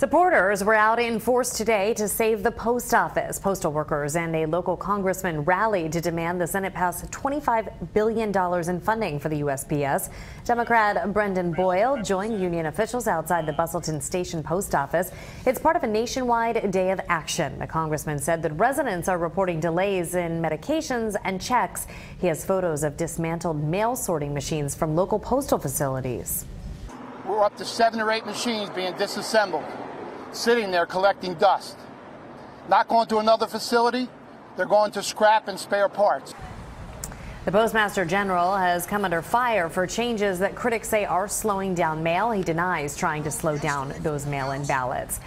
Supporters were out in force today to save the post office. Postal workers and a local congressman rallied to demand the Senate pass $25 billion in funding for the USPS. Democrat Brendan Boyle joined union officials outside the Bustleton Station post office. It's part of a nationwide day of action. The congressman said that residents are reporting delays in medications and checks. He has photos of dismantled mail sorting machines from local postal facilities. We're up to seven or eight machines being disassembled sitting there collecting dust. Not going to another facility, they're going to scrap and spare parts. The Postmaster General has come under fire for changes that critics say are slowing down mail. He denies trying to slow down those mail in ballots.